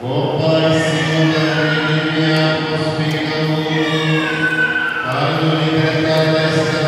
Ad un'interna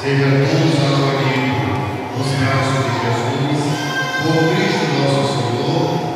Seja todo o sacramento nos braços de Jesus, por Cristo nosso Senhor.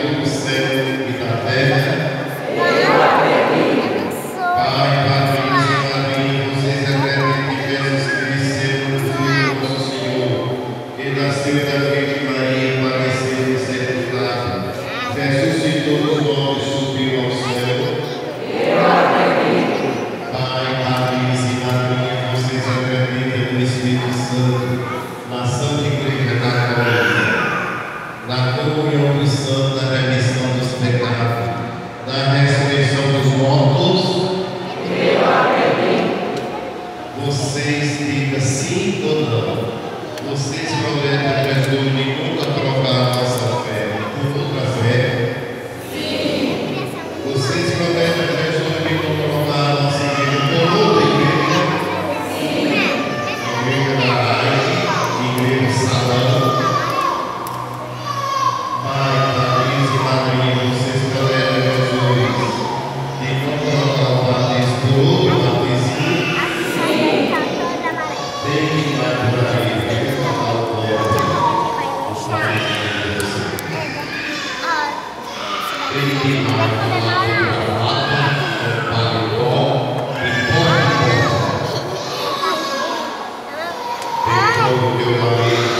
Senhor dos. Thank you.